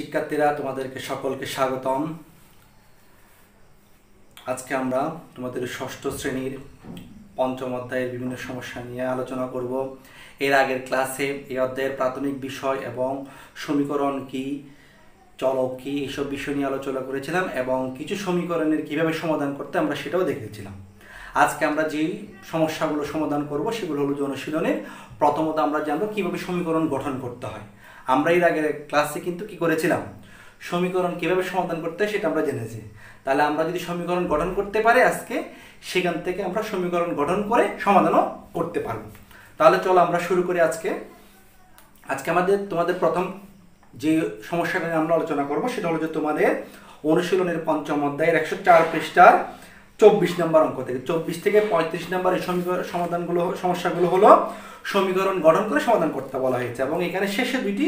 শিক্ষার্থীরা, তোমাদেরকে সকলকে স্বাগতম। আজকে আমরা তোমাদের ষষ্ঠ শ্রেণির পঞ্চম অধ্যায়ের বিভিন্ন সমস্যা নিয়ে আলোচনা করব। এর আগের ক্লাসে এই অধ্যায়ের প্রাথমিক বিষয় এবং সমীকরণ কি, চলক কি এইসব বিষয় নিয়ে আলোচনা করেছিলাম এবং কিছু সমীকরণের কীভাবে সমাধান করতে আমরা সেটাও দেখেছিলাম। আজকে আমরা যেই সমস্যাগুলো সমাধান করব, সেগুলো হলো অনুশীলনের। প্রথমত আমরা জানব কীভাবে সমীকরণ গঠন করতে হয়। আমরা এর আগের ক্লাসে কিন্তু কি করেছিলাম? সমীকরণ কীভাবে সমাধান করতে হয় সেটা আমরা জেনেছি। তাহলে আমরা যদি সমীকরণ গঠন করতে পারি আজকে, সেখান থেকে আমরা সমীকরণ গঠন করে সমাধানও করতে পারব। তাহলে চলো আমরা শুরু করি আজকে। আজকে আমাদের, তোমাদের প্রথম যে সমস্যাটা আমরা আলোচনা করব, সেটা হলো যে তোমাদের অনুশীলনের পঞ্চম অধ্যায়ের একশো চার পৃষ্ঠার চব্বিশ নম্বর অঙ্ক থেকে। চব্বিশ থেকে পঁয়ত্রিশ নম্বর এই সমীকরণ সমাধানগুলো সমস্যাগুলো হলো সমীকরণ গঠন করে সমাধান করতে বলা হয়েছে এবং এখানে শেষে দুইটি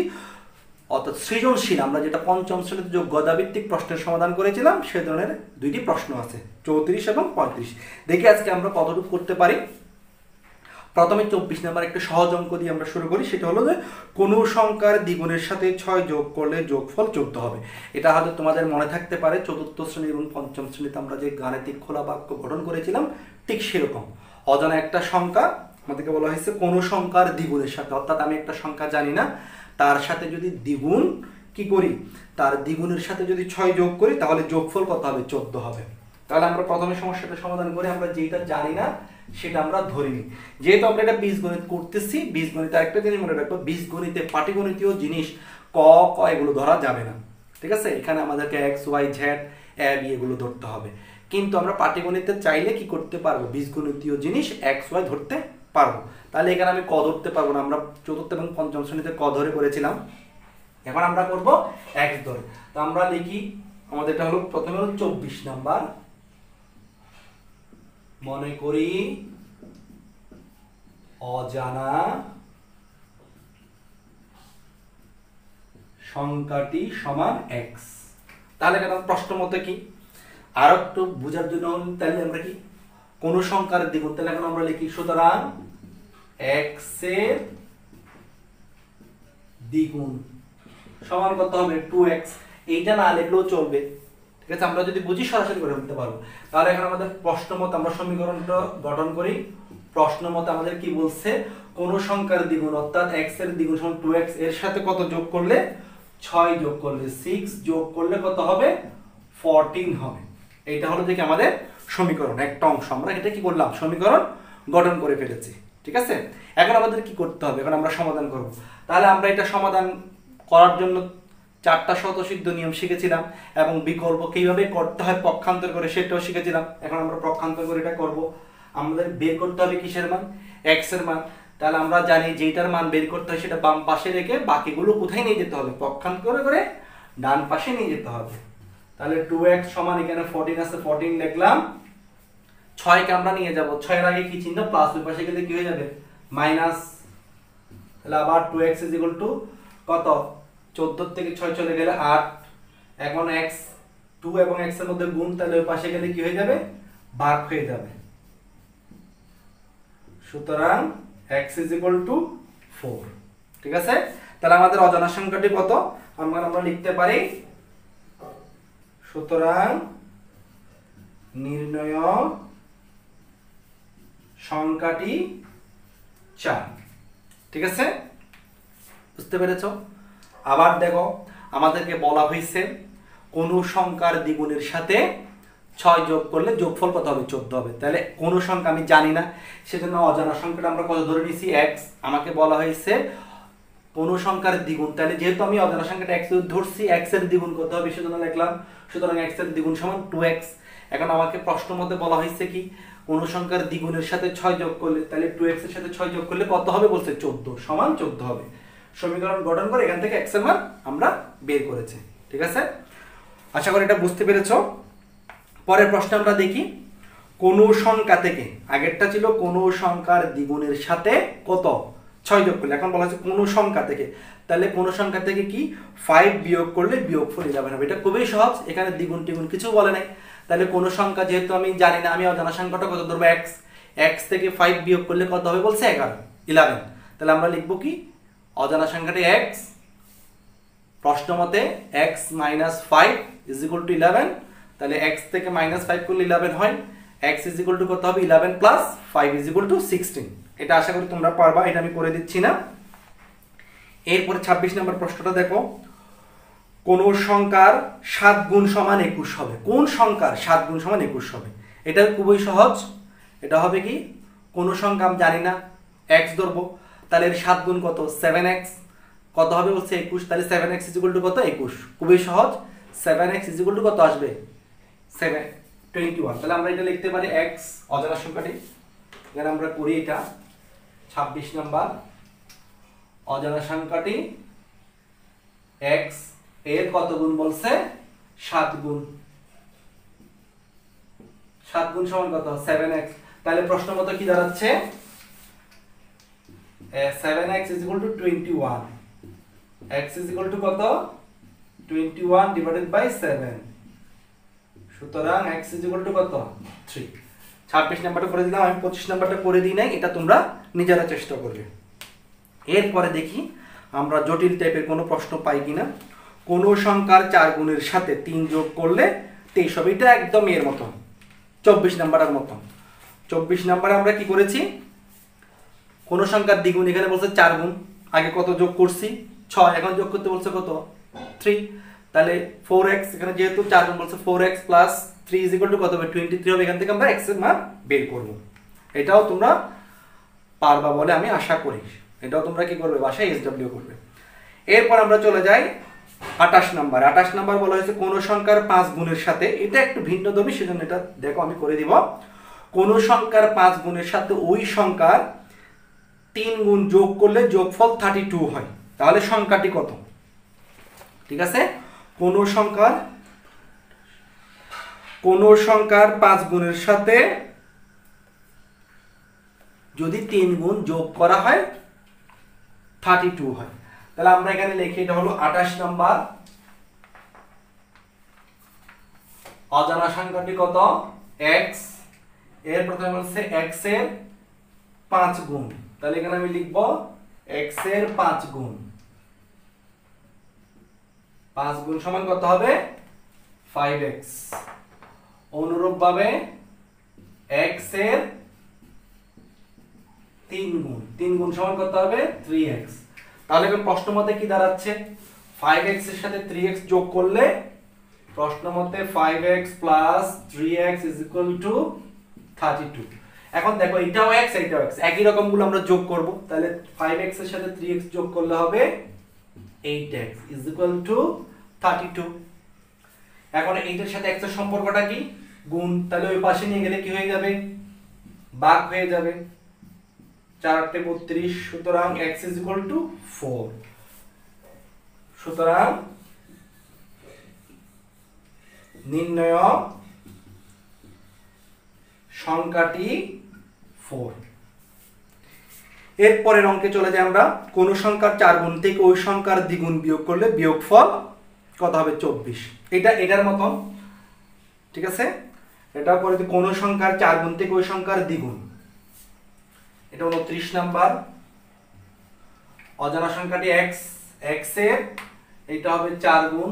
অর্থাৎ সৃজনশীল, আমরা যেটা পঞ্চম শ্রেণীতে যোগ্যতা ভিত্তিক প্রশ্নের সমাধান করেছিলাম, সে ধরনের দুইটি প্রশ্ন আছে, চৌত্রিশ এবং পঁয়ত্রিশ। দেখে আজকে আমরা কতটুকু করতে পারি। প্রথমে চব্বিশ নাম্বার একটা সহজ অঙ্ক দিয়ে আমরা শুরু করি, সেটা হলো যে কোনো সংখ্যার দ্বিগুণের সাথে ছয় যোগ করলে যোগফল চোদ্দ হবে। এটা হয়তো তোমাদের মনে থাকতে পারে, চতুর্থ শ্রেণি এবং পঞ্চম শ্রেণীতে আমরা যে গাণিতিক খোলা বাক্য গঠন করেছিলাম, ঠিক সেরকম। অজানা একটা সংখ্যা, আমাদেরকে বলা হয়েছে কোনো সংখ্যার দ্বিগুণের সাথে, অর্থাৎ আমি একটা সংখ্যা জানি না, তার সাথে যদি দ্বিগুণ কি করি? তার দ্বিগুণের সাথে যদি ছয় যোগ করি, তাহলে যোগফল কত হবে? চোদ্দ হবে। তাহলে আমরা প্রথমে সমস্যাটা সমাধান করে, আমরা যেটা জানি না, সেটা আমরা ধরে নিই। যেহেতু আমরা এটা বীজগণিত করতেছি বীজগণিত আরেকটা জিনিস মনে রাখব, বীজগণিতে পাটিগণিতীয় জিনিস ক ক এগুলো ধরা যাবে না। ঠিক আছে? এখানে আমাদেরকে X Y Z A B এগুলো ধরতে হবে। কিন্তু আমরা পাটিগণিতে চাইলে কি করতে পারব? বীজগণিতীয় জিনিস এক্স ওয়াই ধরতে পারব। তাহলে এখানে আমি ক ধরতে পারব না, আমরা চতুর্থ এবং পঞ্চম শ্রেণীতে ক ধরে করেছিলাম। এখন আমরা করব এক্স ধরে। তো আমরা লিখি, আমাদের এটা হলো, প্রথমে হলো চব্বিশ নাম্বার। মনে করি অজানা সংখ্যাটি সমান এক্স তাহলে কেন প্রশ্ন মতে কি? আর একটু বোঝার জন্য তাহলে আমরা কি? কোন সংখ্যার দ্বিগুণ তাহলে এখন আমরা লিখি, সুতরাং এক্সের দ্বিগুণ। সমান কত হবে টু এক্স এইটা না লিখলেও চলবে। ঠিক আছে, আমরা যদি বুঝি সরাসরি করে ফেলতে পারব। তাহলে এখন আমাদের প্রশ্ন মতো, আমরা সমীকরণটা গঠন করি। প্রশ্ন মতো আমাদের কি বলছে? কোন সংখ্যার দ্বিগুণ, অর্থাৎ এক্সের দ্বিগুণ সমান টু এক্সের সাথে কত যোগ করলে? ছয় যোগ করলে সিক্স যোগ করলে কত হবে? ফোরটিন হবে। এইটা হলো দেখি আমাদের সমীকরণ, একটা অংশ। আমরা এটা কি করলাম? সমীকরণ গঠন করে ফেলেছি। ঠিক আছে? এখন আমাদের কি করতে হবে? এখন আমরা সমাধান করব। তাহলে আমরা এটা সমাধান করার জন্য চারটা স্বতঃসিদ্ধ নিয়ম শিখেছিলাম এবং বিকল্প কীভাবে করতে হয় পক্ষান্তর করে সেটাও শিখেছিলাম। এখন আমরা পক্ষান্তর করে এটা করব। আমাদের বের করতে হবে কিসের মান? এক্সের মান। তাহলে আমরা জানি যেটার মান বের করতে হয় সেটা বাম পাশে রেখে বাকিগুলো কোথায় নিয়ে যেতে হবে? পক্ষান্তর করে করে ডান পাশে নিয়ে যেতে হবে। তাহলে টু এক্স সমান এখানে ফোরটিন আছে। ফোরটিন লিখলাম ছয়কে আমরা নিয়ে যাব। ছয়ের আগে কি চিহ্ন? প্লাস ওই পাশে গেলে কি হয়ে যাবে? মাইনাস তাহলে আবার two X is equal to কত? চোদ্দ থেকে ছয় চলে গেলে আট। এখন এক্স টু এবং এক্সের মধ্যে গুণ, তাহলে ওই পাশে গেলে কি হয়ে যাবে? ভাগ হয়ে যাবে। সুতরাং এক্স ইজ টু ফোর ঠিক আছে? তাহলে আমাদের অজানা সংখ্যাটি কত? আমরা আমরা লিখতে পারি, সুতরাং নির্ণয় সংখ্যাটি চার। ঠিক আছে? বুঝতে পেরেছ? আবার দেখো, আমাদেরকে বলা হয়েছে কোন সংখ্যার দ্বিগুণের সাথে ছয় যোগ করলে যোগফল কত হবে? চোদ্দ হবে। তাহলে কোন সংখ্যা আমি জানি না, সেজন্য অজানা সংখ্যাটা আমরা কত ধরে নিয়েছি এক্স আমাকে বলা হয়েছে কোন সংখ্যার দ্বিগুণ। তাহলে যেহেতু আমি অজানা সংখ্যাটা এক্স ধরছি এক্সের দ্বিগুণ কত হবে সেজন্য লিখলাম, সুতরাং এক্সের দ্বিগুণ সমান টু এক্স এখন আমাকে প্রশ্ন মতে বলা হয়েছে কি, কোন সংখ্যার দ্বিগুণের সাথে ছয় যোগ করলে, তাহলে টু এক্সের সাথে ছয় যোগ করলে কত হবে? বলছে চোদ্দ। সমান চোদ্দ হবে। সমীকরণ গঠন করে এখান থেকে এক্সের মান আমরা বের করেছি, ঠিক আছে? আশা করি এটা বুঝতে পেরেছ। পরের প্রশ্ন আমরা দেখি, কোন সংখ্যা থেকে, আগেরটা ছিল কোন সংখ্যার দ্বিগুণের সাথে কত? ছয় যোগ করলে, এখন বলা হচ্ছে কোন সংখ্যা থেকে। তাহলে কোন সংখ্যা থেকে কি? ফাইভ বিয়োগ করলে বিয়োগ ফোর ইলেভেন হবে। এটা খুবই সহজ, এখানে দ্বিগুণ টিগুণ কিছু বলে নাই। তাহলে কোন সংখ্যা যেহেতু আমি জানি না, আমি অজানা সংখ্যাটা কত ধরবো? এক্স এক্স থেকে ফাইভ বিয়োগ করলে কত হবে বলছে? এগারো। ইলেভেন তাহলে আমরা লিখব কি? অজানা সংখ্যাটি এক্স প্রশ্ন মতে X minus five is equal to eleven তাহলে এক্স থেকে মাইনাস ফাইভ করলে ইলেভেন হয় এক্স ইজ ইকুয়াল টু কত হবে? Eleven plus five is equal to sixteen এটা আশা করি তোমরা পারবা, এটা আমি করে দিচ্ছি না। এরপরে ছাব্বিশ নম্বর প্রশ্নটা দেখো। কোন সংখ্যার সাত গুণ সমান একুশ হবে। কোন সংখ্যার সাত গুণ সমান একুশ হবে? এটা খুবই সহজ। এটা হবে কি? কোন সংখ্যা আমি জানি না। এক্স ধরবো। তাহলে এর সাত গুণ কত? সেভেন এক্স কত হবে বলছে একুশ? তাহলে সেভেন এক্স ইজিকুল টু কত? একুশ। খুবই সহজ। সেভেন এক্স ইজিকুল টু কত আসবে? সেভেন টোয়েন্টি ওয়ান তাহলে আমরা এটা লিখতে পারি এক্স অজানা সংখ্যাটি। এখানে আমরা করি এটা। ছাব্বিশ নাম্বার। অজানা সংখ্যাটি এক্সের কত গুণ বলছে? সাত গুণ। সাত গুণ সমান কত? সেভেন এক্স তাহলে প্রশ্ন মতো কি দাঁড়াচ্ছে? Seven X is equal to twenty one X is to কত? Twenty one divided by seven সুতরাং এক্স ইজ টু কত? থ্রি ছাব্বিশ নাম্বারটা করে দিলাম, আমি পঁচিশ নাম্বারটা করে দিই নাই, এটা তোমরা নিজেরা চেষ্টা করবে। এরপরে দেখি আমরা জটিল টাইপের কোনো প্রশ্ন পাই কিনা। কোনো সংখ্যার চার গুণের সাথে তিন যোগ করলে তেইশ হবে, এটা একদম এর মতো চব্বিশ নাম্বারের মতো চব্বিশ নাম্বারে আমরা কি করেছি? কোনো সংখ্যার দ্বিগুণ, এখানে বলছে চার গুণ, আগে কত যোগ করছি? ছয়, এখন যোগ করতে বলছে কত? থ্রি তাহলে ফোর এক্স এখানে যেহেতু চার গুণ বলছে four X plus three is equal to কত হবে? টোয়েন্টি থ্রি হবে, এখান থেকে আমরা এক্সের মান বের করব। এটাও তোমরা পারবা বলে আমি আশা করি। এটাও তোমরা কি করবে? বাসায় এস ডাব্লিউ করবে। এরপর আমরা চলে যাই আঠাশ নাম্বার। আঠাশ নাম্বার বলা হয়েছে কোন সংখ্যার পাঁচ গুণের সাথে, এটা একটু ভিন্ন দবি, সেজন্য এটা দেখো, আমি করে দিব। কোন সংখ্যার পাঁচ গুণের সাথে ওই সংখ্যার তিন গুণ যোগ করলে যোগফল থার্টি টু হয়। তাহলে সংখ্যাটি কত? ঠিক আছে? কোন সংখ্যার কোন সংখ্যার পাঁচ গুণের সাথে যদি তিন গুণ যোগ করা হয় থার্টি টু হয়। তাহলে আমরা এখানে লিখি, এটা হলো আঠাশ নম্বর। অজানা সংখ্যাটি কত? এক্সের প্রথমে বলছে এক্সের পাঁচ গুণ। তাহলে এখানে আমি লিখব x এর 5 গুণ। 5 গুণ সমান কত হবে? 5x অনুরূপভাবে x এর 3 গুণ। 3 গুণ সমান কত হবে? 3x তাহলে এখন প্রশ্ন মতে কি দাঁড়াচ্ছে? 5x এর সাথে 3x যোগ করলে প্রশ্ন মতে 5x 3x 32 এখন দেখো এটাও এক্স এটাও এক্স একই রকমগুলো আমরা যোগ করব। তাহলে ফাইভ এক্সের সাথে থ্রি এক্স যোগ করলে হবে eight X is equal to thirty two এখন এইটার সাথে এক্সের সম্পর্কটা কি? গুণ, তাহলে ওই পাশে নিয়ে গেলে কি হয়ে যাবে? ভাগ হয়ে যাবে। চার আটে বত্রিশ, সুতরাং এক্স ইজ টু ফোর সুতরাং নির্ণয় সংখ্যাটি ফোর এরপরের অঙ্কে চলে যাই আমরা। কোন সংখ্যার চার গুণ থেকে ওই সংখ্যার দ্বিগুণ বিয়োগ করলে বিয়োগ বিয়োগফল কত হবে? চব্বিশ। এটা এটার মতন, ঠিক আছে? এটা করে কোন সংখ্যার চার গুণ থেকে ওই সংখ্যার দ্বিগুণ, এটা উনত্রিশ নাম্বার। অজানা সংখ্যাটি এক্স এক্সের, এটা হবে চার গুণ।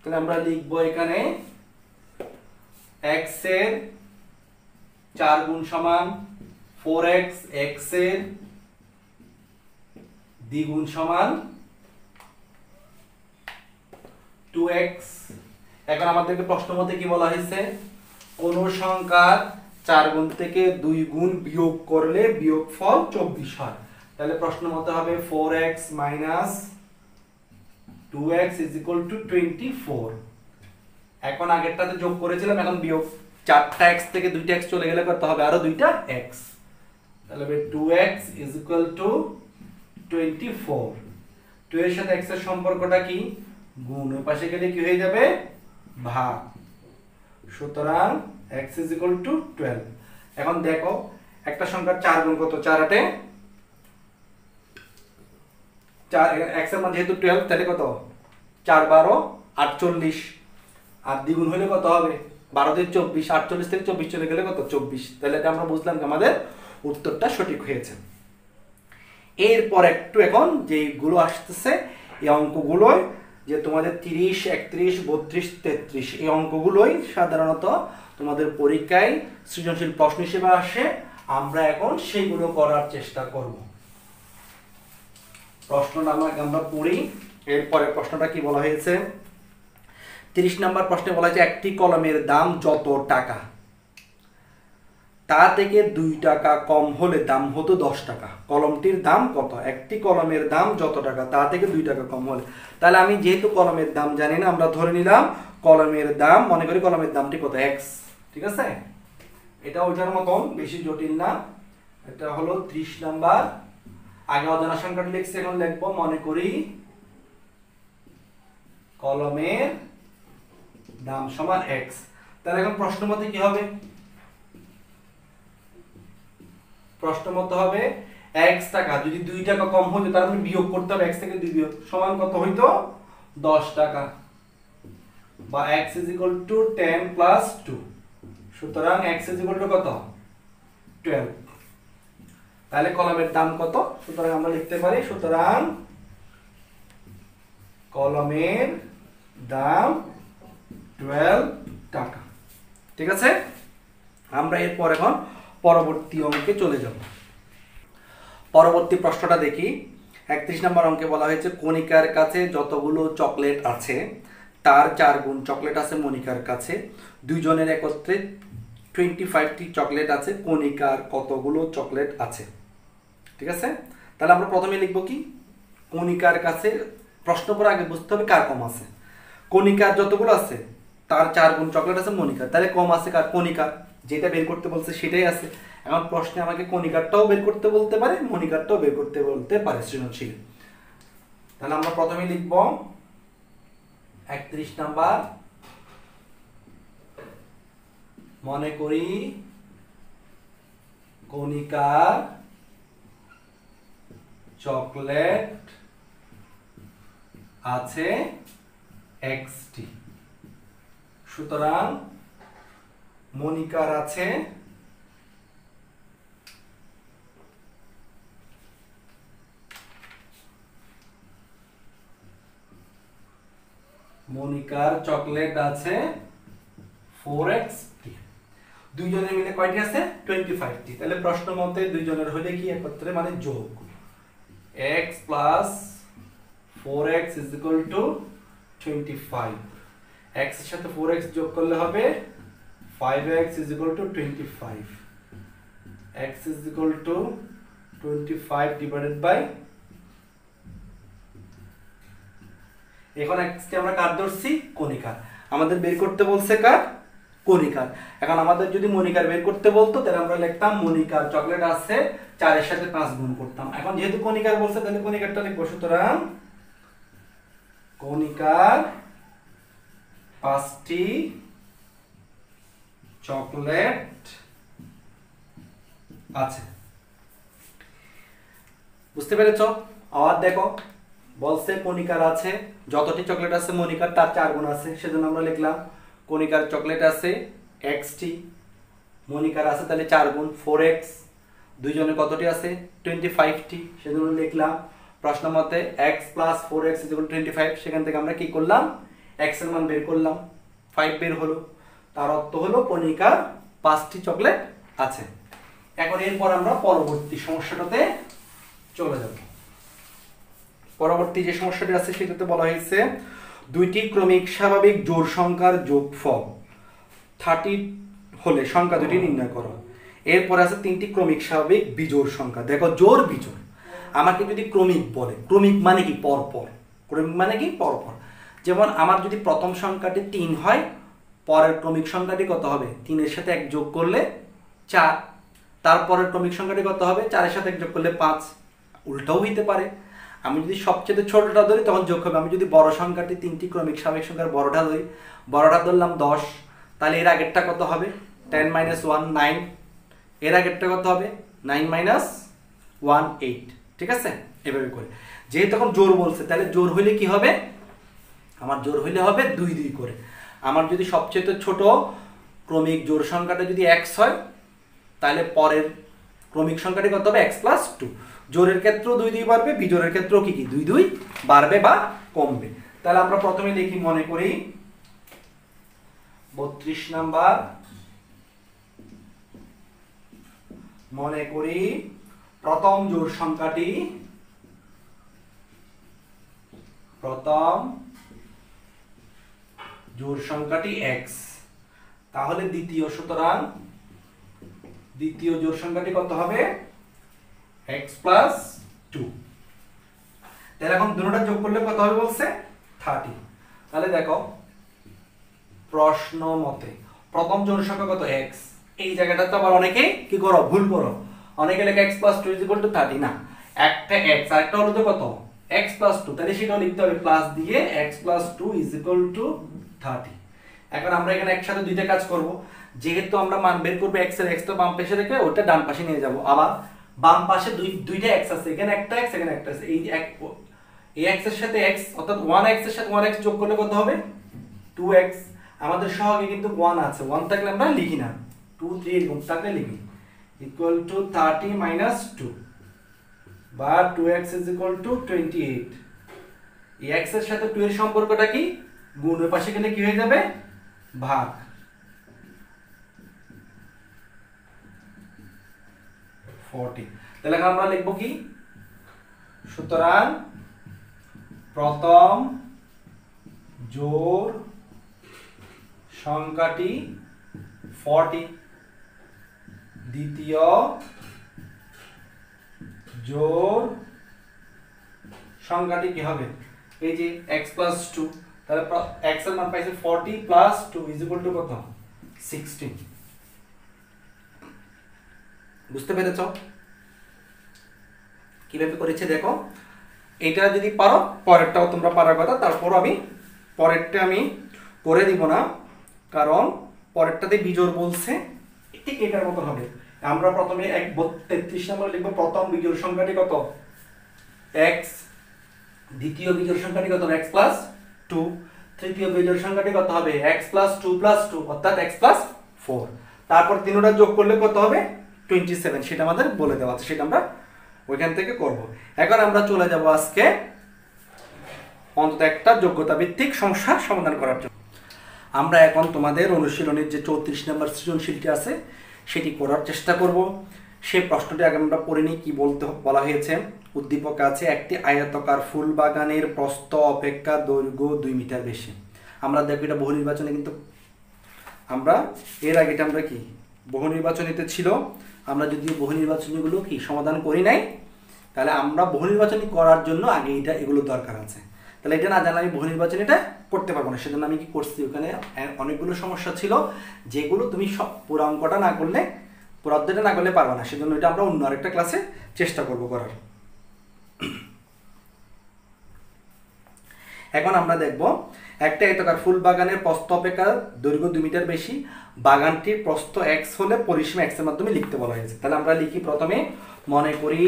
তাহলে আমরা লিখব এখানে এক্সের চার গুণ সমান ফোর এক্স এক্সের দ্বিগুণ সমান টু এক্স এখন আমাদেরকে প্রশ্ন মতে কি বলা হয়েছে? কোন সংখ্যার চার গুণ থেকে দুই গুণ বিয়োগ করলে বিয়োগফল চব্বিশ হয়। তাহলে প্রশ্ন মতে হবে four X minus two X is equal to twenty four এখন আগেরটাতে যোগ করেছিলাম, এখন বিয়োগ। চারটা এক্স থেকে দুইটা এক্স চলে গেলে কত হবে? আরও দুইটা এক্স তাহলে two X is equal to twenty four two এর সাথে এক্সের সম্পর্কটা কি? গুণ। ওই পাশে গেলে কি হয়ে যাবে? ভাগ। সুতরাং এক্স is equal to 12 এখন দেখো, একটা সংখ্যার চার গুণ কত? চার আটে? চার x এর যেহেতু 12 তাহলে কত? চার বারো, আটচল্লিশ। আর দ্বিগুণ হলে কত হবে? বারো থেকে চব্বিশ, আটচল্লিশ থেকে চব্বিশ চলে গেলে কত? চব্বিশ। তাহলে আমরা বুঝলাম যে আমাদের উত্তরটা সঠিক হয়েছে। এরপর একটু এখন যেগুলো আসতেছে, এই অঙ্কগুলোই যে তোমাদের তিরিশ, একত্রিশ, বত্রিশ, তেত্রিশ, এই অঙ্কগুলোই সাধারণত তোমাদের পরীক্ষায় সৃজনশীল প্রশ্ন হিসেবে আসে। আমরা এখন সেইগুলো করার চেষ্টা করব। প্রশ্নটা আমাকে আমরা পড়ি এরপরে প্রশ্নটা কি বলা হয়েছে? তিরিশ নম্বর প্রশ্নে বলা হয়েছে, একটি কলমের দাম যত টাকা? তা থেকে দুই টাকা কম হলে দাম হতো দশ টাকা। কলমটির দাম কত? একটি কলমের দাম যত টাকা, তা থেকে দুই টাকা কম হলে। তাহলে আমি যেহেতু কলমের দাম জানি না, আমরা ধরে নিলাম কলমের দাম, মনে করি কলমের দামটি কত? এক্স ঠিক আছে? এটা ওইটার মতন, বেশি জটিল না। এটা হলো ত্রিশ নাম্বার। আগে অজানা সংখ্যাটা লিখছি, এখন লিখব, মনে করি কলমের দাম সমান এক্স তাহলে এখন প্রশ্ন মতে কি হবে? প্রশ্ন মতো হবে এক্স টাকা। যদি দুই টাকা কম হইতো তার মানে বিয়োগ করতে হবে এক্স থেকে দুই বিয়োগ। সমান কত হইতো? দশ টাকা। বা X is equal to ten plus two সুতরাং এক্স ইজ ইকুয়াল টু কত? টুয়েলভ তাহলে কলমের দাম কত? সুতরাং আমরা লিখতে পারি, সুতরাং কলমের দাম টুয়েলভ টাকা। ঠিক আছে? আমরা এরপর এখন পরবর্তী অঙ্কে চলে যাব। পরবর্তী প্রশ্নটা দেখি। একত্রিশ নম্বর অঙ্কে বলা হয়েছে, কণিকার কাছে যতগুলো চকলেট আছে, তার চার গুণ চকলেট আছে মনিকার কাছে। দুইজনের একত্রে টোয়েন্টি ফাইভটি চকলেট আছে, কণিকার কতগুলো চকলেট আছে? ঠিক আছে? তাহলে আমরা প্রথমে লিখব কি? কণিকার কাছে, প্রশ্ন করে আগে বুঝতে হবে কার কম আছে। কণিকার যতগুলো আছে তার চার গুণ চকলেট আছে মনিকার তাহলে কম আছে কার? কণিকার যেটা বের করতে বলছে সেটাই আছে। এখন প্রশ্নে আমাকে কণিকারটাও বের করতে বলতে পারে, মনিকারটাও বের করতে বলতে পারে সৃজনশীল। তাহলে আমরা প্রথমে লিখব একত্রিশ নাম্বার। মনে করি কণিকার চকলেট আছে এক্সটি সুতরাং মনিকার আছে মনিকার চকলেট আছে ফোর এক্স দুইজনের মিলে কয়টি আছে? টোয়েন্টি ফাইভটি তাহলে প্রশ্ন মতে দুইজনের হলে কি একত্রে মানে যোগ? X plus four X is equal to twenty five এক্সের সাথে ফোর এক্স যোগ করলে হবে five X is equal to twenty five X is equal to twenty five divided আমরা কার ধরছি কণিকার। আমাদের বের করতে বলছে কার? কণিকার। এখন আমাদের যদি মনিকার বের করতে বলতো, তাহলে আমরা লিখতাম মনিকার চকলেট আছে চারের সাথে পাঁচ গুণ করতাম। এখন যেহেতু কণিকার বলছে, তাহলে কণিকারটা লিখব। সুতরাং কণিকার পাঁচটি চকলেট আছে। বুঝতে পেরেছ? আবার দেখো, বলছে কণিকার আছে, যতটি চকলেট আছে মনিকার তার চার গুণ আছে, সেজন্য আমরা লিখলাম কণিকার চকলেট আছে এক্সটি মনিকার আছে তাহলে চার গুণ, ফোর এক্স, দুইজনের কতটি আছে? টোয়েন্টি ফাইভটি, সেজন্য লিখলাম প্রশ্ন মতে X plus four X twenty five, সেখান থেকে আমরা কি করলাম? এক্সের মান বের করলাম ফাইভ বের হলো। তার অর্থ হলো কণিকার পাঁচটি চকলেট আছে। এখন এরপর আমরা পরবর্তী সমস্যাটাতে চলে যাব। পরবর্তী যে সমস্যাটি আছে, সেটাতে বলা হয়েছে দুইটি ক্রমিক স্বাভাবিক জোড় সংখ্যার যোগফল। থার্টি হলে সংখ্যা দুটি নির্ণয় করো। এরপর আছে তিনটি ক্রমিক স্বাভাবিক বিজোড় সংখ্যা। দেখো জোর বিজোড়। আমাকে যদি ক্রমিক বলে, ক্রমিক মানে কি? পরপর। ক্রমিক মানে কি? পরপর। যেমন আমার যদি প্রথম সংখ্যাটি তিন হয়, পরের ক্রমিক সংখ্যাটি কত হবে? তিনের সাথে এক যোগ করলে চার। তারপরের ক্রমিক সংখ্যাটি কত হবে? চারের সাথে এক যোগ করলে পাঁচ। উল্টাও হইতে পারে। আমি যদি সবচেয়ে ছোটটা ধরি, তখন যোগ হবে। আমি যদি বড় সংখ্যাটি তিনটি ক্রমিক স্বাভাবিক সংখ্যার বড়টা ধরি, বড়টা ধরলাম দশ। তাহলে এর আগেরটা কত হবে? Ten minus one, nine. এর আগেরটা কত হবে? Nine minus one, eight. ঠিক আছে? এভাবে করে। যেহেতু এখন জোর বলছে, তাহলে জোর হইলে কি হবে? আমার জোর হইলে হবে দুই দুই করে। আমার যদি সবচেয়ে ছোট ক্রমিক জোর সংখ্যাটা যদি এক্স হয়, তাহলে পরের ক্রমিক সংখ্যাটি কত হবে? এক্স প্লাস টু জোরের ক্ষেত্রেও দুই দুই বাড়বে, বিজোরের ক্ষেত্রেও কি কি? দুই দুই বাড়বে বা কমবে। তাহলে আমরা প্রথমে দেখি, মনে করি বত্রিশ নাম্বার। মনে করি প্রথম জোর সংখ্যাটি, প্রথম জোড় সংখ্যাটি এক্স তাহলে দ্বিতীয় সুতরাং দ্বিতীয় জোড় সংখ্যাটি কত হবে? এক্স প্লাস টু তাহলে এখন দুটোটা যোগ করলে কত হবে বলছে? থার্টি তাহলে দেখো, প্রশ্ন মতে প্রথম জোড় সংখ্যা কত? এক্স এই জায়গাটাতে আবার অনেকে কি করো? ভুল করো। অনেকে লেখা X plus two is two thirty না, একটা এক্স আর একটা হলো তো কত? এক্স প্লাস টু তাহলে সেটাও লিখতে হবে প্লাস দিয়ে X plus two is equal to thirty. এখন আমরা এখানে একসাথে দুইটা কাজ করব। যেহেতু আমরা মান বের করব এক্সের এক্সটা বাম পাশে রেখে ওটা ডান পাশে নিয়ে যাব। আবার বাম পাশে দুই, দুইটা এক্স আছে, এখানে একটা এক্স এখানে একটা আছে। এই এক, এই এক্সের সাথে এক্স অর্থাৎ ওয়ান এক্সের সাথে ওয়ান এক্স যোগ করলে কত হবে? টু এক্স আমাদের সহগে কিন্তু ওয়ান আছে। ওয়ান থাকলে আমরা লিখি না। টু থ্রি এরকম থাকলে লিখি। Equal to thirty minus two বা two x is equal to twenty eight এই এক্সের সাথে টু এর সম্পর্কটা কি? গুণের পাশে গেলে কি হয়ে যাবে? ভাগ। ফর্টি। তাহলে আমরা লিখব কি? সুতরাং প্রথম জোর সংখ্যাটি ফর্টি। দ্বিতীয় জোর সংখ্যাটি কি হবে? এই যে x প্লাস টু তাহলে x এর মান পাইছে forty plus two is equal to কত? সিক্সটিন বুঝতে পেরেছ? কীভাবে করেছে দেখো? এটা যদি পারো, পরেরটাও তোমরা পারার কথা তারপর আমি পরেরটা আমি করে দিব না, কারণ পরেরটাতে বিজোড় বলছে, ঠিক এটার মতন হবে। আমরা প্রথমে এক তেত্রিশ নম্বর লিখব, প্রথম বিজোড় সংখ্যাটি কত? এক্স দ্বিতীয় বিজোড় সংখ্যাটি কত? এক্স প্লাস টু তৃতীয় বিজোড় সংখ্যাটি কত হবে? X plus two plus two অর্থাৎ এক্স প্লাস ফোর তারপর তিনোটা যোগ করলে কত হবে? টোয়েন্টি সেভেন সেটা আমাদের বলে দেওয়া আছে, সেটা আমরা ওইখান থেকে করব। এখন আমরা চলে যাব আজকে অন্তত একটা যোগ্যতা ভিত্তিক সমস্যার সমাধান করার জন্য। আমরা এখন তোমাদের অনুশীলনের যে চৌত্রিশ নম্বর সৃজনশীলটি আছে, সেটি করার চেষ্টা করব। সেই প্রশ্নটি আগে আমরা পড়ে নিই, কি বলতে বলা হয়েছে। উদ্দীপক আছে, একটি আয়তকার ফুল বাগানের প্রস্থ অপেক্ষা দৈর্ঘ্য দুই মিটার বেশি। আমরা দেখো এটা বহু নির্বাচনে কিন্তু, আমরা এর আগে এটা আমরা কি, বহু নির্বাচনীতে ছিল। আমরা যদি বহু নির্বাচনীগুলো কি সমাধান করি নাই, তাহলে আমরা বহু নির্বাচনী করার জন্য আগে এটা, এগুলো দরকার আছে। তাহলে এটা না জানলে আমি বহু নির্বাচন এটা করতে পারব না, সেজন্য আমি কি করছি, ওখানে অনেকগুলো সমস্যা ছিল, যেগুলো তুমি সব পুরো অঙ্কটা না করলে পুরো না করলে পারবে না, সেজন্য এটা আমরা অন্য আরেকটা ক্লাসে চেষ্টা করব করার। এখন আমরা দেখব, একটা এতকার ফুল বাগানের প্রস্থ অপেক্ষা দৈর্ঘ্য দুই মিটার বেশি, বাগানটির প্রস্থ এক্স হলে পরিসীমা এক্সের মাধ্যমে লিখতে বলা হয়েছে। তাহলে আমরা লিখি প্রথমে, মনে করি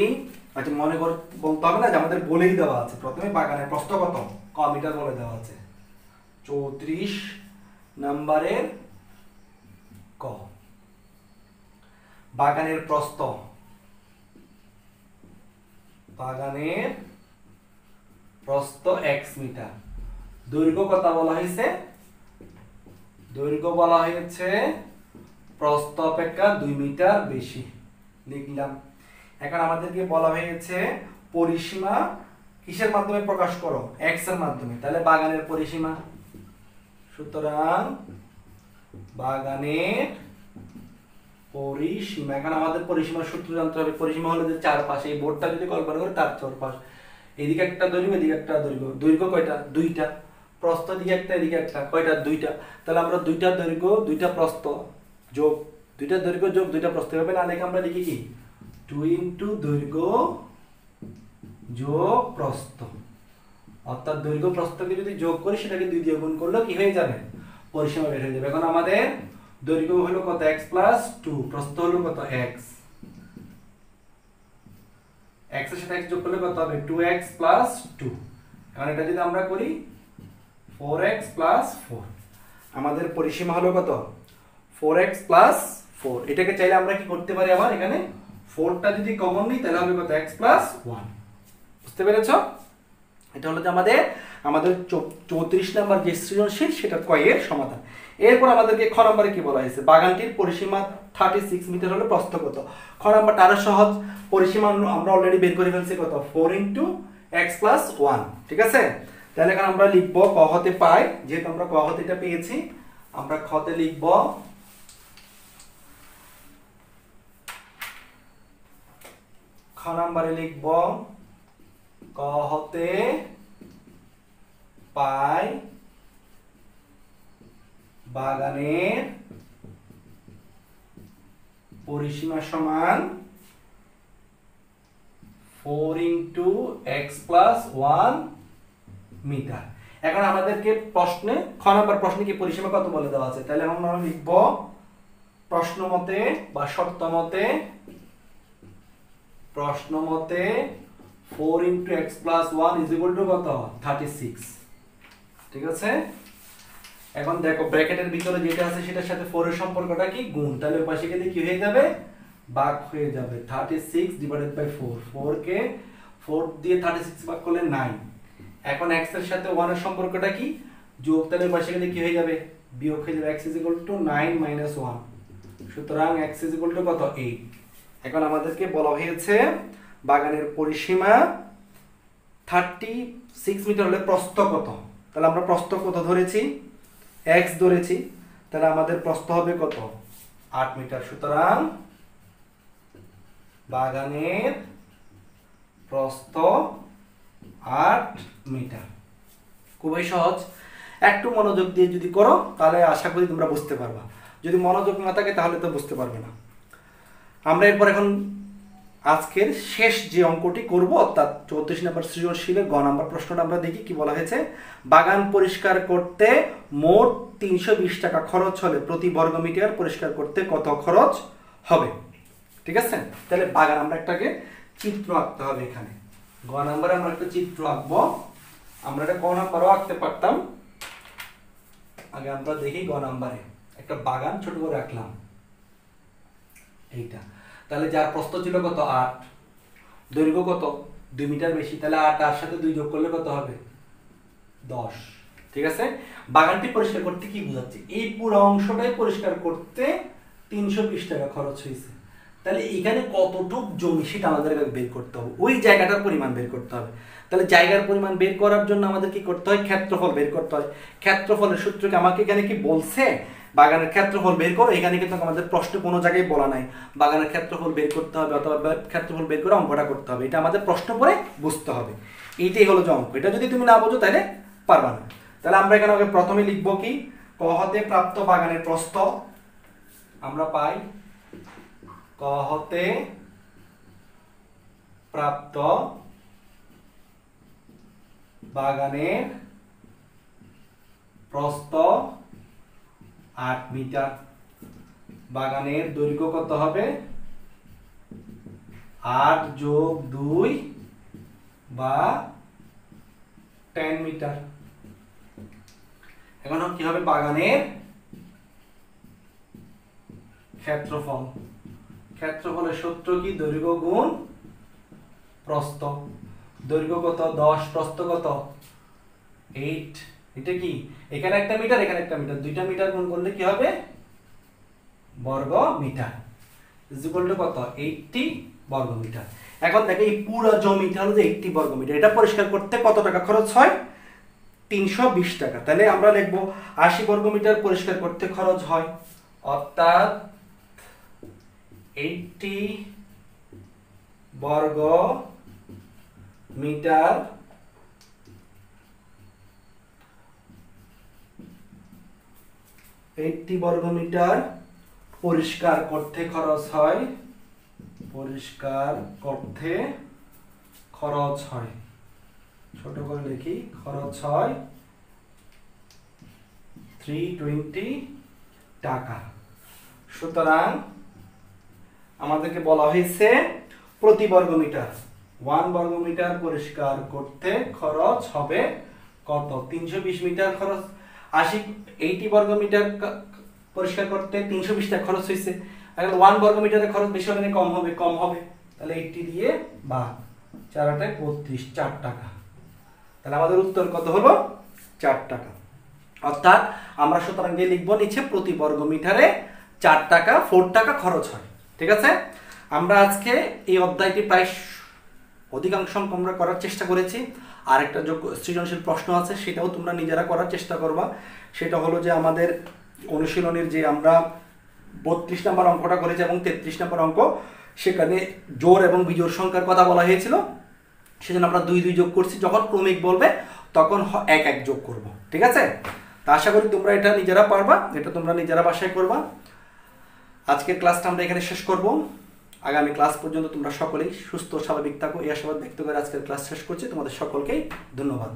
আচ্ছা মনে করে, বলতে হবে না যে আমাদের বলেই দেওয়া আছে। প্রথমে বাগানের প্রস্থ কত? ক মিটার বলে দেওয়া আছে। চৌত্রিশ নাম্বারের ক। বাগানের প্রস্থ। বাগানের প্রস্থ এক্স মিটার। দৈর্ঘ্য কথা বলা হয়েছে? দৈর্ঘ্য বলা হয়েছে প্রস্থ অপেক্ষা দুই মিটার বেশি। লিখলাম। এখন আমাদেরকে বলা হয়েছে পরিসীমা কিসের মাধ্যমে প্রকাশ করো? এক্স মাধ্যমে। তাহলে বাগানের পরিসীমা। সুতরাং বাগানের পরিসীমা, এখন আমাদের পরিসীমার সূত্র জানতে হবে। পরিসীমা হলো যে চারপাশে, এই বোর্ডটা যদি কল্পনা করি, তার চারপাশ। এদিকে একটা দৈর্ঘ্য, এদিকে একটা দৈর্ঘ্য। দৈর্ঘ্য কয়টা? দুইটা। প্রস্থ দিকে একটা, এদিকে একটা। কয়টা? দুইটা। তাহলে আমরা দুইটা দৈর্ঘ্য, দুইটা প্রস্থ যোগ, দুইটা দৈর্ঘ্য যোগ, দুইটা প্রস্থ। হবে না লিখে আমরা লিখি কি? টু ইন্টু দৈর্ঘ্য যোগ প্রস্থ। অর্থাৎ দৈর্ঘ্য প্রস্থকে যদি যোগ করি, সেটাকে দুই দিয়ে গুণ করলে কি হয়ে যাবে? পরিসীমা বের হয়ে যাবে। এখন আমাদের দৈর্ঘ্য হলো কত? এক্স প্লাস টু প্রস্থ হলো কত? এক্স এক্সের সাথে এক্স যোগ করলে কত হবে? টু এক্স প্লাস টু এখন এটা যদি আমরা করি ফোর এক্স প্লাস ফোর আমাদের পরিসীমা হলো কত? ফোর এক্স প্লাস ফোর এটাকে চাইলে আমরা কি করতে পারি আবার? এখানে ফোরটা যদি কমন নিই, তাহলে হবে কত? এক্স প্লাস ওয়ান বুঝতে পেরেছ? এটা হলো যে আমাদের আমাদের চৌত্রিশ নাম্বার যে সৃজনশীল, সেটা কয়ের সমাধান। এরপর আমাদেরকে খ নম্বরে কি বলা হয়েছে? বাগানটির পরিসীমা থার্টি সিক্স মিটার হলে প্রস্থ কত খ নম্বরটা আরও সহজ। পরিসীমা আমরা অলরেডি বের করে ফেলছি কত? Four into x plus one ঠিক আছে? তাহলে এখানে আমরা লিখব ক হতে পাই। যেহেতু আমরা ক হতেটা পেয়েছি, আমরা খতে লিখব খ নাম্বারে লিখব ক হতে পাই বাগানের পরিসীমা সমান four into x plus one metre এখন আমাদেরকে প্রশ্নে, খ নাম্বার প্রশ্নে কি পরিসীমা কত বলে দেওয়া আছে? তাহলে আমরা লিখব, প্রশ্ন মতে বা শর্ত মতে, প্রশ্ন মতে four into x plus one is equal to কত? থার্টি সিক্স ঠিক আছে? এখন দেখো ব্র্যাকেটের ভিতরে যেটা আছে সেটার সাথে ফোর এর সম্পর্কটা কি? গুণ। তাহলে পাশে গেলে কি হয়ে যাবে? ভাগ হয়ে যাবে। Thirty six divided by four four K four দিয়ে থার্টি সিক্স ভাগ করলে নাইন এখন এক্সের সাথে ওয়ানের সম্পর্কটা কি? যোগ, তাহলে পাশে গেলে কি হয়ে যাবে? বিয়োগ হয়ে যাবে। X is equal to nine minus one সুতরাং টু কত? এইট এখন আমাদেরকে বলা হয়েছে বাগানের পরিসীমা থার্টি সিক্স মিটার হলে প্রস্থ কত? তাহলে আমরা প্রস্থ কত ধরেছি? এক্স ধরেছি, তাহলে আমাদের প্রস্থ হবে কত? আট মিটার। সুতরাং বাগানের প্রস্থ আট মিটার। খুবই সহজ। একটু মনোযোগ দিয়ে যদি করো, তাহলে আশা করি তোমরা বুঝতে পারবা। যদি মনোযোগ না থাকে, তাহলে তো বুঝতে পারবে না। আমরা এরপর এখন আজকের শেষ যে অঙ্কটি করব, অর্থাৎ চৌত্রিশ নম্বর সৃজনশীলের গ নম্বর প্রশ্নটা আমরা দেখি, কি বলা হয়েছে? বাগান পরিষ্কার করতে মোট তিনশো বিশ টাকা খরচ হলে প্রতি বর্গ মিটার পরিষ্কার করতে কত খরচ হবে? ঠিক আছে? তাহলে বাগান আমরা একটাকে চিত্র আঁকতে হবে এখানে। গ নম্বরে আমরা একটা চিত্র আঁকবো। আমরা এটা ক নাম্বারও আঁকতে পারতাম। আগে আমরা দেখি গ নাম্বারে। একটা বাগান ছোট করে রাখলাম এইটা। তাহলে যার প্রস্থ ছিল কত? আট। দৈর্ঘ্য কত? দুই মিটার বেশি। তাহলে আট আর সাথে দুই যোগ করলে কত হবে? দশ। ঠিক আছে? বাগানটি পরিষ্কার করতে কি বোঝাচ্ছে? এই পুরো অংশটাই পরিষ্কার করতে তিনশো বিশ টাকা খরচ হয়েছে। তাহলে এখানে কতটুক জমি সেটা আমাদের বের করতে হবে। ওই জায়গাটার পরিমাণ বের করতে হবে। তাহলে জায়গার পরিমাণ বের করার জন্য আমাদের কি করতে হয়? ক্ষেত্রফল বের করতে হয়। ক্ষেত্রফলের সূত্রকে আমাকে এখানে কি বলছে? বাগানের ক্ষেত্রফল বের করো, এখানে কিন্তু আমাদের প্রশ্ন কোনো জায়গায় বলা নাই। বাগানের ক্ষেত্রফল বের করতে হবে অথবা ক্ষেত্রফল বের করে অঙ্কটা করতে হবে। এটা আমাদের প্রশ্ন পড়ে বুঝতে হবে। এইটাই হলো যে অঙ্ক। এটা যদি তুমি না বোঝো, তাহলে পারবা না। তাহলে আমরা এখানে আগে প্রথমে লিখব কি, ক হতে প্রাপ্ত বাগানের প্রস্থ আমরা পাই ক হতে প্রাপ্ত বাগানের প্রস্থ আট মিটার বাগানের দৈর্ঘ্য কত হবে? আট যোগ দুই বা টেন মিটার। এখন কি হবে বাগানের ক্ষেত্রফল? ক্ষেত্রফলের সূত্র কি? দৈর্ঘ্য গুণ প্রস্থ। দৈর্ঘ্য কত? দশ, প্রস্থ কত? এইট এটা কি? এখানে একটা মিটার, এখানে একটা মিটার। দুইটা মিটার গুণ করলে কি হবে? বর্গ মিটার ইকুয়াল টু কত? এইটটি বর্গ মিটার এখন দেখো, এই পুরো জমিটা হলো যে এইটটি বর্গ মিটার এটা পরিষ্কার করতে কত টাকা খরচ হয়? তিনশো বিশ টাকা। তাহলে আমরা লিখব, আশি বর্গ মিটার পরিষ্কার করতে খরচ হয়। অর্থাৎ এইটটি বর্গ মিটার এইটটি বর্গ মিটার পরিষ্কার করতে খরচ হয়, পরিষ্কার করতে খরচ হয়। ছোট করে লিখি, খরচ হয় থ্রি টোয়েন্টি টাকা। সুতরাং আমাদেরকে বলা হয়েছে প্রতি বর্গ মিটার ওয়ান বর্গ মিটার পরিষ্কার করতে খরচ হবে কত? তিনশো বিশ মিটার খরচ আশি এইটি বর্গ মিটার পরিষ্কার করতে তিনশো বিশ টাকা খরচ হয়েছে এখন ওয়ান বর্গ মিটারের খরচ বেশি হবে কম হবে কম হবে। তাহলে এইটটি দিয়ে বা চার আটায় বত্রিশ, চার টাকা। তাহলে আমাদের উত্তর কত হলো? চার টাকা। অর্থাৎ আমরা সুতরাং যে লিখব নিচে প্রতি বর্গ মিটারে চার টাকা ফোর টাকা খরচ হয়। ঠিক আছে? আমরা আজকে এই অধ্যায়টি প্রায় অধিকাংশ অঙ্ক আমরা করার চেষ্টা করেছি। আর একটা যোগ্য সৃজনশীল প্রশ্ন আছে, সেটাও তোমরা নিজেরা করার চেষ্টা করবা। সেটা হলো যে আমাদের অনুশীলনের যে আমরা বত্রিশ নম্বর অঙ্কটা করেছি এবং তেত্রিশ নম্বর অঙ্ক, সেখানে জোর এবং বিজোর সংখ্যার কথা বলা হয়েছিল। সেজন্য আমরা দুই দুই যোগ করছি। যখন ক্রমিক বলবে, তখন এক এক যোগ করব। ঠিক আছে? তা আশা করি তোমরা এটা নিজেরা পারবা, এটা তোমরা নিজেরা বাসায় করবা। আজকের ক্লাসটা আমরা এখানে শেষ করব। আগামী ক্লাস পর্যন্ত তোমরা সকলেই সুস্থ স্বাভাবিক থাকো। এই আশাবাদ ব্যক্ত করে আজকের ক্লাস শেষ করছি। তোমাদের সকলকেই ধন্যবাদ।